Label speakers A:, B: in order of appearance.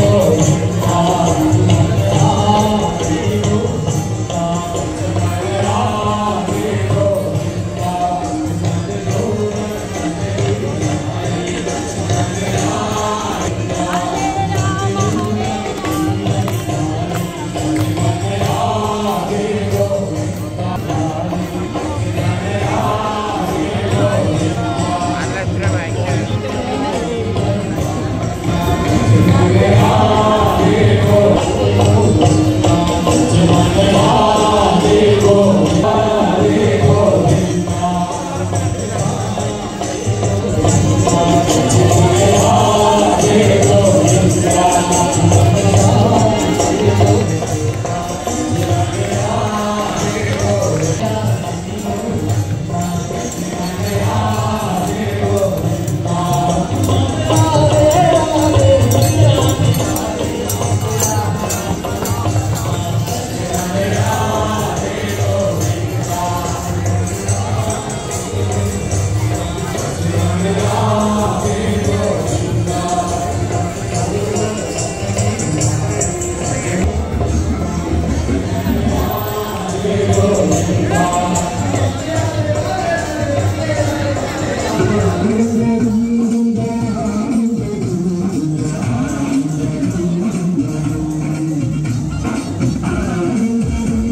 A: thôi 아 Amen.